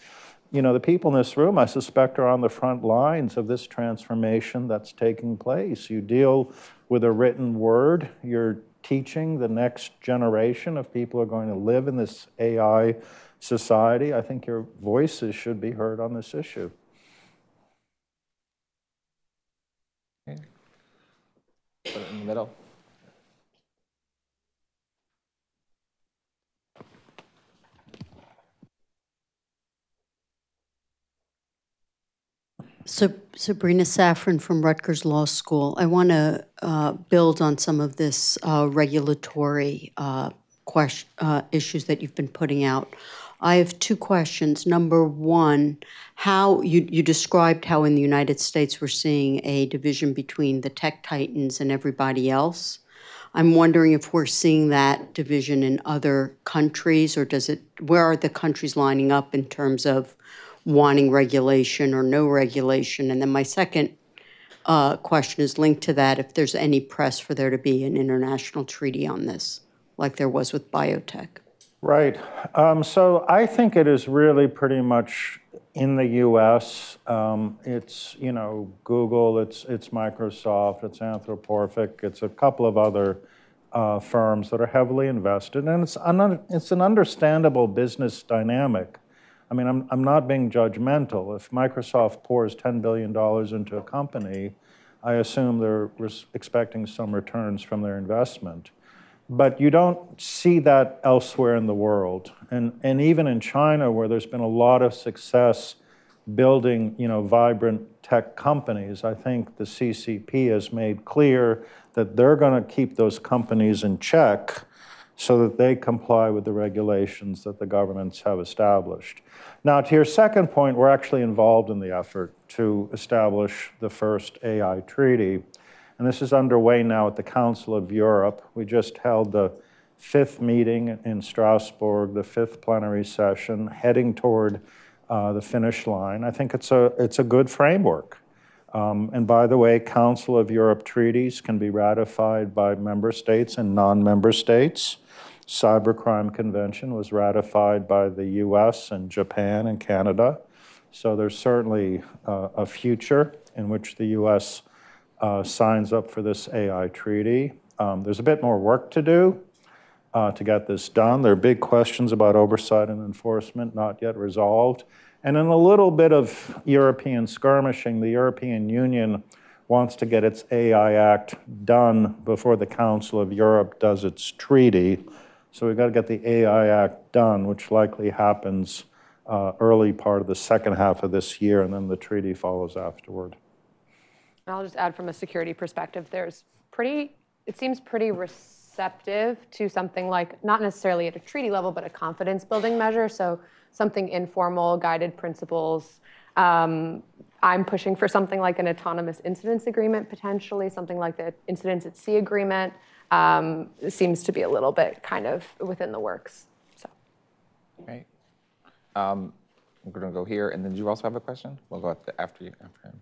Speaker 3: you know, the people in this room, I suspect, are on the front lines of this transformation that's taking place. You deal with a written word, you're teaching the next generation of people who are going to live in this AI society. I think your voices should be heard on this issue.
Speaker 1: Put it in the middle.
Speaker 7: So, Sabrina Safrin from Rutgers Law School. I want to uh, build on some of this uh, regulatory uh, question, uh, issues that you've been putting out. I have two questions. Number one, how you, you described how in the United States we're seeing a division between the tech titans and everybody else. I'm wondering if we're seeing that division in other countries, or does it? Where are the countries lining up in terms of wanting regulation or no regulation? And then my second uh, question is linked to that, if there's any press for there to be an international treaty on this, like there was with biotech.
Speaker 3: Right. Um, so I think it is really pretty much in the U.S. Um, it's you know Google, it's it's Microsoft, it's Anthropic, it's a couple of other uh, firms that are heavily invested, and it's an it's an understandable business dynamic. I mean, I'm, I'm not being judgmental. If Microsoft pours $10 billion into a company, I assume they're expecting some returns from their investment. But you don't see that elsewhere in the world. And, and even in China, where there's been a lot of success building you know, vibrant tech companies, I think the CCP has made clear that they're going to keep those companies in check so that they comply with the regulations that the governments have established. Now, to your second point, we're actually involved in the effort to establish the first AI treaty. and this is underway now at the Council of Europe. We just held the fifth meeting in Strasbourg, the fifth plenary session, heading toward uh, the finish line. I think it's a, it's a good framework. Um, and by the way, Council of Europe treaties can be ratified by member states and non-member states. Cybercrime Convention was ratified by the US and Japan and Canada. So there's certainly uh, a future in which the US uh, signs up for this AI treaty. Um, there's a bit more work to do uh, to get this done. There are big questions about oversight and enforcement not yet resolved. And in a little bit of European skirmishing, the European Union wants to get its AI Act done before the Council of Europe does its treaty. So we've got to get the AI Act done, which likely happens uh, early part of the second half of this year, and then the treaty follows afterward.
Speaker 2: I'll just add from a security perspective, there's pretty, it seems pretty receptive to something like, not necessarily at a treaty level, but a confidence building measure. So something informal, guided principles. Um, I'm pushing for something like an autonomous incidents agreement, potentially, something like the incidents at sea agreement. Um, seems to be a little bit kind of within the works. So.
Speaker 1: Right. Um, we're going to go here, and then do you also have a question? We'll go after you. After him.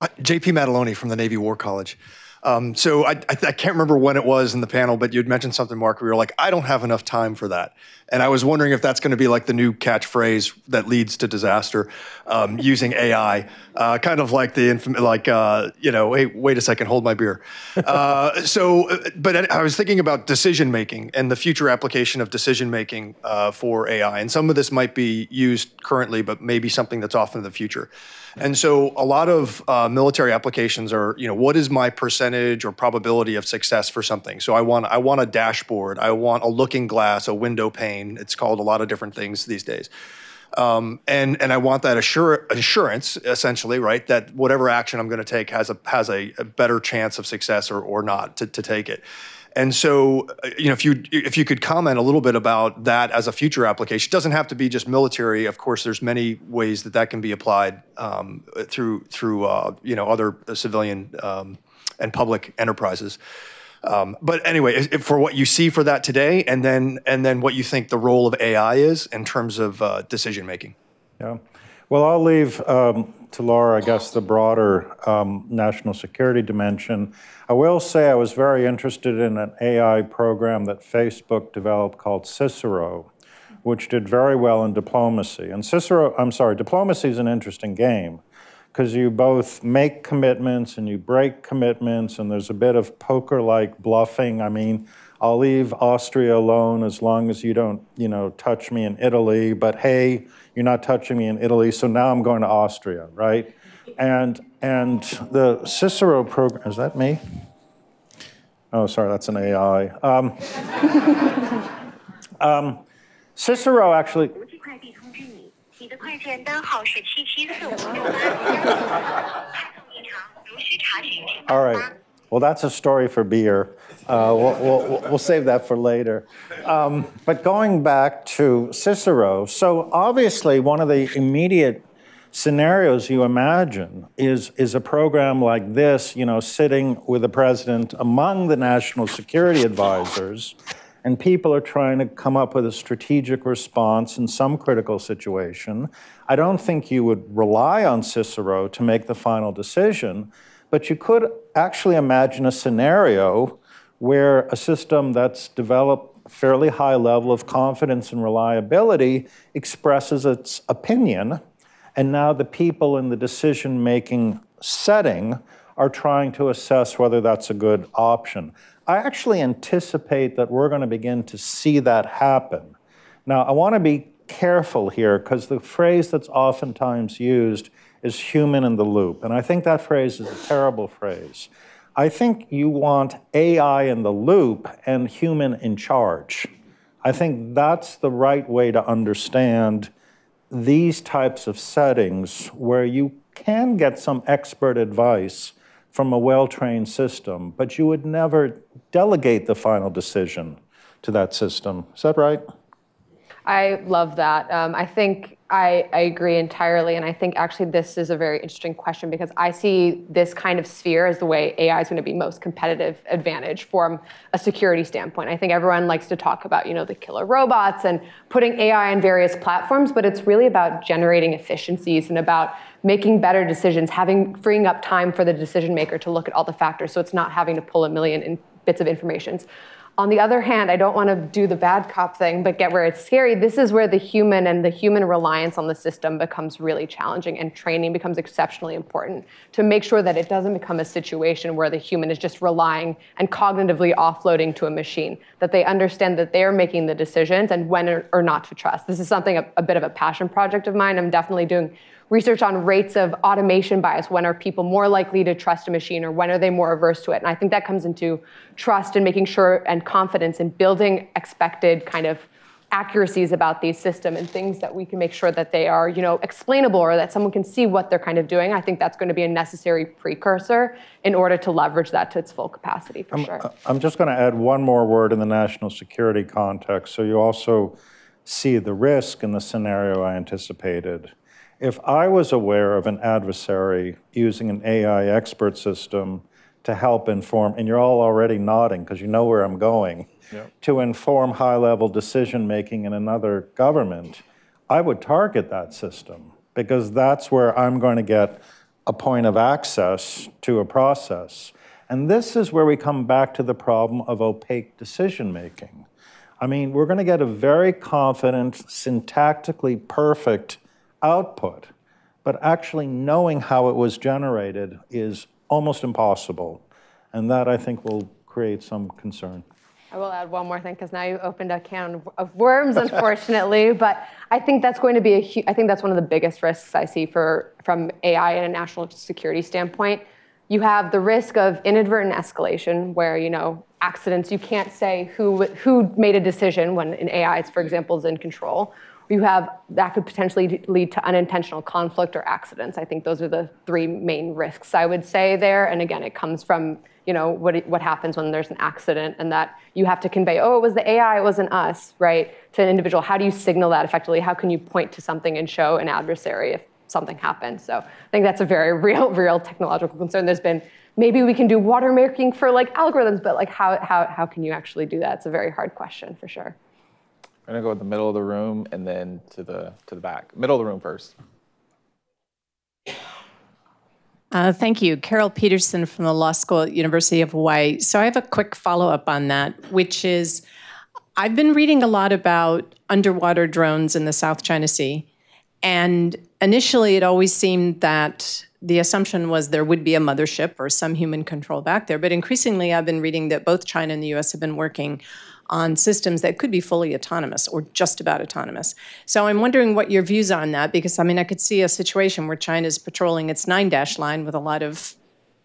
Speaker 8: Uh, JP Mataloni from the Navy War College. Um, so I, I, I, can't remember when it was in the panel, but you'd mentioned something, Marc, where you were like, I don't have enough time for that. And I was wondering if that's going to be like the new catchphrase that leads to disaster um, using AI, uh, kind of like the, infamous, like, uh, you know, hey, wait a second, hold my beer. Uh, so, uh, but I was thinking about decision making and the future application of decision making uh, for AI. And some of this might be used currently, but maybe something that's off in the future. And so a lot of uh, military applications are, you know, what is my percentage or probability of success for something? So I want, I want a dashboard, I want a looking glass, a window pane. It's called a lot of different things these days. Um, and and I want that assurance, essentially, right, that whatever action I'm going to take has a has a, a, better chance of success or or not to, to take it. And so, uh, you know, if you if you could comment a little bit about that as a future application, it doesn't have to be just military. Of course, there's many ways that that can be applied um, through through uh, you know other civilian um, and public enterprises. Um, but anyway, for what you see for that today, and then and then what you think the role of AI is in terms of uh, decision making.
Speaker 3: Yeah. Well, I'll leave um, to Laura, I guess, the broader um, national security dimension. I will say I was very interested in an AI program that Facebook developed called Cicero, which did very well in diplomacy. And Cicero, I'm sorry, diplomacy is an interesting game because you both make commitments and you break commitments, and there's a bit of poker like bluffing. I mean, I'll leave Austria alone as long as you don't, you know, touch me in Italy, but hey, you're not touching me in Italy, so now I'm going to Austria, right? And, and the Cicero program, is that me? Oh, sorry, that's an AI. Um, um, Cicero actually. All right. Well, that's a story for beer. Uh, we'll, we'll, we'll, save that for later. Um, but going back to Cicero, so obviously one of the immediate scenarios you imagine is, is a program like this, you know, sitting with the president among the national security advisors, and people are trying to come up with a strategic response in some critical situation. I don't think you would rely on Cicero to make the final decision, but you could actually imagine a scenario where a system that's developed fairly high level of confidence and reliability expresses its opinion, and now the people in the decision-making setting are trying to assess whether that's a good option. I actually anticipate that we're going to begin to see that happen. Now, I want to be careful here because the phrase that's oftentimes used is human in the loop. And I think that phrase is a terrible phrase. I think you want AI in the loop and human in charge. I think that's the right way to understand these types of settings where you can get some expert advice from a well-trained system, but you would never delegate the final decision to that system. Is that right?
Speaker 2: I love that. Um, I think I, I agree entirely. And I think actually this is a very interesting question because I see this kind of sphere as the way AI is going to be most competitive advantage from a security standpoint. I think everyone likes to talk about, you know, the killer robots and putting AI on various platforms, but it's really about generating efficiencies and about making better decisions, having freeing up time for the decision maker to look at all the factors so it's not having to pull a million in bits of information. On the other hand, I don't want to do the bad cop thing, but get where it's scary. This is where the human and the human reliance on the system becomes really challenging, and training becomes exceptionally important to make sure that it doesn't become a situation where the human is just relying and cognitively offloading to a machine, that they understand that they're making the decisions and when or not to trust. This is something, a, a bit of a passion project of mine. I'm definitely doing research on rates of automation bias. When are people more likely to trust a machine or when are they more averse to it? And I think that comes into trust and making sure and confidence in building expected kind of accuracies about these systems and things that we can make sure that they are, you know, explainable or that someone can see what they're kind of doing. I think that's going to be a necessary precursor in order to leverage that to its full capacity for
Speaker 3: I'm,
Speaker 2: sure.
Speaker 3: I'm just going to add one more word in the national security context. So you also see the risk in the scenario I anticipated. If I was aware of an adversary using an AI expert system to help inform, and you're all already nodding because you know where I'm going, yep. to inform high level decision making in another government, I would target that system because that's where I'm going to get a point of access to a process. And this is where we come back to the problem of opaque decision making. I mean, we're going to get a very confident, syntactically perfect output, but actually knowing how it was generated is almost impossible. And that, I think, will create some concern.
Speaker 2: I will add one more thing because now you opened a can of worms, unfortunately. but I think that's going to be a. I think that's one of the biggest risks I see for from AI in a national security standpoint. You have the risk of inadvertent escalation, where you know accidents. You can't say who who made a decision when an AI, for example, is in control you have that could potentially lead to unintentional conflict or accidents. I think those are the three main risks I would say there. And again, it comes from you know what what happens when there's an accident and that you have to convey, oh, it was the AI, it wasn't us, right? To an individual, how do you signal that effectively? How can you point to something and show an adversary if something happens? So I think that's a very real, real technological concern. There's been maybe we can do watermarking for like algorithms, but like how how how can you actually do that? It's a very hard question for sure.
Speaker 1: I'm gonna go in the middle of the room and then to the to the back. Middle of the room first.
Speaker 9: Uh, thank you. Carole Petersen from the Law School at University of Hawaii. So I have a quick follow-up on that, which is I've been reading a lot about underwater drones in the South China Sea. And initially it always seemed that the assumption was there would be a mothership or some human control back there. But increasingly I've been reading that both China and the US have been working on systems that could be fully autonomous or just about autonomous. So I'm wondering what your views on that, because I mean, I could see a situation where China is patrolling its nine dash line with a lot of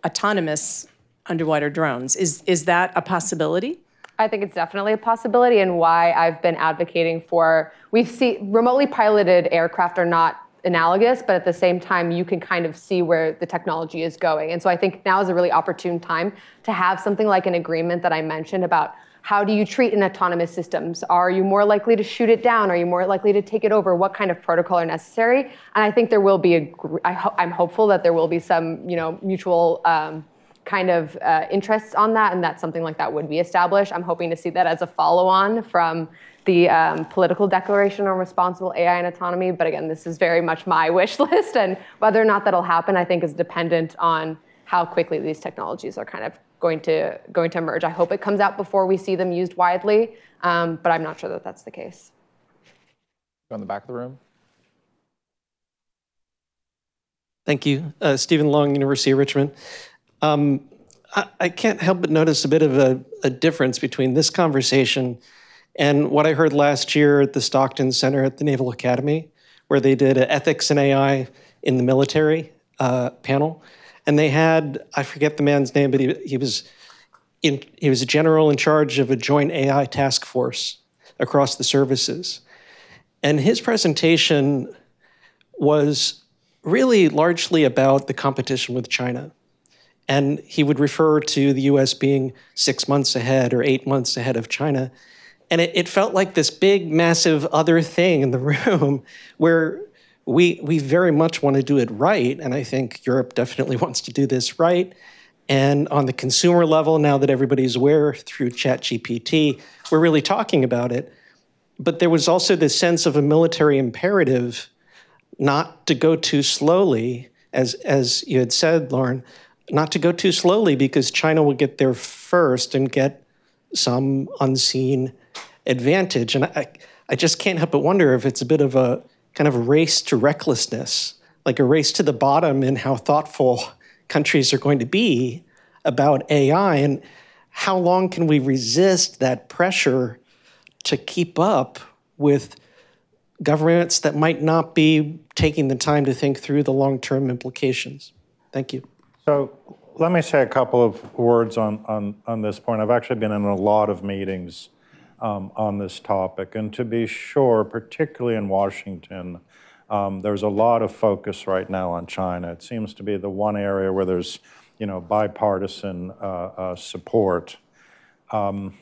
Speaker 9: autonomous underwater drones. Is, is that a possibility?
Speaker 2: I think it's definitely a possibility, and why I've been advocating for. We see remotely piloted aircraft are not analogous, but at the same time, you can kind of see where the technology is going. And so I think now is a really opportune time to have something like an agreement that I mentioned about how do you treat an autonomous systems? Are you more likely to shoot it down? Are you more likely to take it over? What kind of protocol are necessary? And I think there will be a. I ho- I'm hopeful that there will be some, you know, mutual. Um, kind of uh, interests on that, and that something like that would be established. I'm hoping to see that as a follow-on from the um, political declaration on responsible AI and autonomy. But again, this is very much my wish list, and whether or not that'll happen, I think, is dependent on how quickly these technologies are kind of going to going to emerge. I hope it comes out before we see them used widely, um, but I'm not sure that that's the case.
Speaker 1: Go in the back of the room.
Speaker 10: Thank you, uh, Stephen Long, University of Richmond. Um, I, I, can't help but notice a bit of a, a, difference between this conversation and what I heard last year at the Stockton Center at the Naval Academy, where they did an ethics and AI in the military uh, panel and they had I forget the man's name, but he he was in, he was a general in charge of a joint AI task force across the services, and his presentation was really largely about the competition with China. And he would refer to the US being six months ahead or eight months ahead of China. And it, it felt like this big, massive other thing in the room where we, we very much want to do it right, and I think Europe definitely wants to do this right. And on the consumer level, now that everybody's aware through ChatGPT, we're really talking about it. But there was also this sense of a military imperative not to go too slowly, as, as you had said, Lauren, not to go too slowly because China will get there first and get some unseen advantage. And I, I just can't help but wonder if it's a bit of a kind of a race to recklessness, like a race to the bottom in how thoughtful countries are going to be about AI. And how long can we resist that pressure to keep up with governments that might not be taking the time to think through the long term implications? Thank you.
Speaker 3: So let me say a couple of words on, on, on this point. I've actually been in a lot of meetings um, on this topic. And to be sure, particularly in Washington, um, there's a lot of focus right now on China. It seems to be the one area where there's, you know, bipartisan uh, uh, support. Um,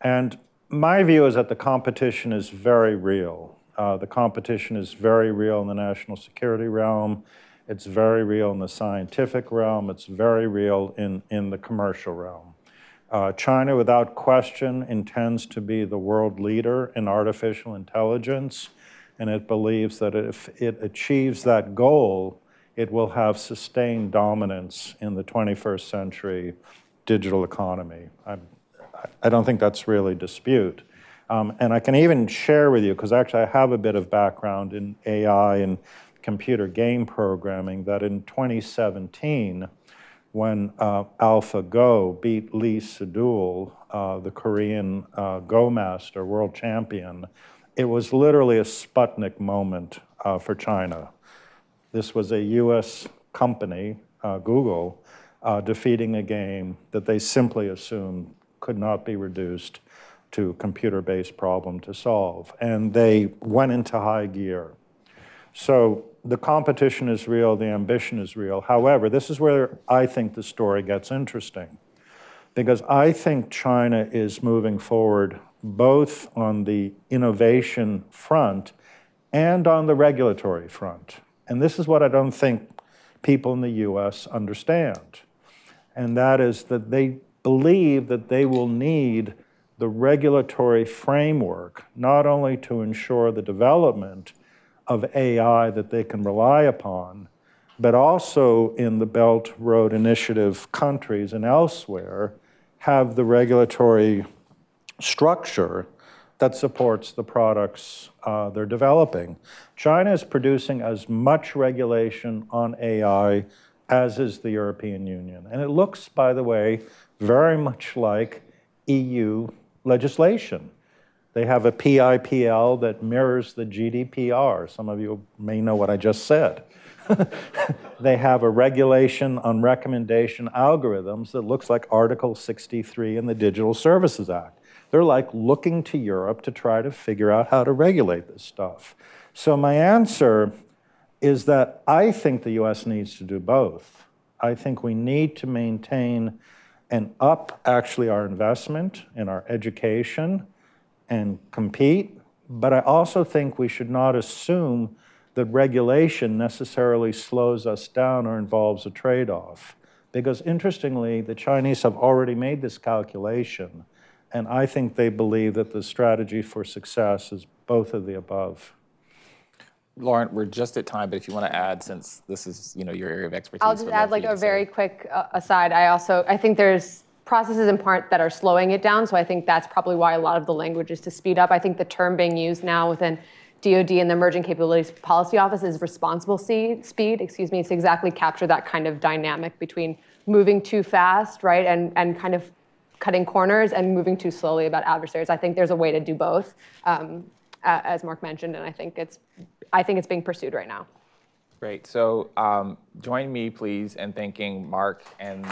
Speaker 3: and my view is that the competition is very real. Uh, the competition is very real in the national security realm. It's very real in the scientific realm. It's very real in, in the commercial realm. Uh, China, without question, intends to be the world leader in artificial intelligence, and it believes that if it achieves that goal, it will have sustained dominance in the 21st century digital economy. I, I don't think that's really dispute. Um, and I can even share with you, because actually I have a bit of background in AI and computer game programming, that in 2017, when uh, AlphaGo beat Lee Sedol, uh, the Korean uh, Go master, world champion, it was literally a Sputnik moment uh, for China. This was a US company, uh, Google, uh, defeating a game that they simply assumed could not be reduced to a computer-based problem to solve. And they went into high gear. So the competition is real, the ambition is real. However, this is where I think the story gets interesting because I think China is moving forward both on the innovation front and on the regulatory front. And this is what I don't think people in the US understand. And that is that they believe that they will need the regulatory framework not only to ensure the development of AI that they can rely upon, but also in the Belt Road Initiative countries and elsewhere have the regulatory structure that supports the products uh, they're developing. China is producing as much regulation on AI as is the European Union. And it looks, by the way, very much like EU legislation. They have a PIPL that mirrors the GDPR. Some of you may know what I just said. they have a regulation on recommendation algorithms that looks like Article 63 in the Digital Services Act. They're like looking to Europe to try to figure out how to regulate this stuff. So my answer is that I think the US needs to do both. I think we need to maintain and up actually our investment in our education, and compete. But I also think we should not assume that regulation necessarily slows us down or involves a trade-off. Because interestingly, the Chinese have already made this calculation, and I think they believe that the strategy for success is both of the above.
Speaker 1: Lauren, we're just at time, but if you want to add, since this is you know your area of expertise,
Speaker 2: I'll just add like a very quick uh, aside. I also I think there's processes in part that are slowing it down. So I think that's probably why a lot of the language is to speed up. I think the term being used now within DoD and the Emerging Capabilities Policy Office is responsible speed, excuse me, to exactly capture that kind of dynamic between moving too fast, right, and, and kind of cutting corners and moving too slowly about adversaries. I think there's a way to do both, um, as Marc mentioned, and I think it's, I think it's being pursued right now.
Speaker 1: Great. So um, join me, please, in thanking Marc and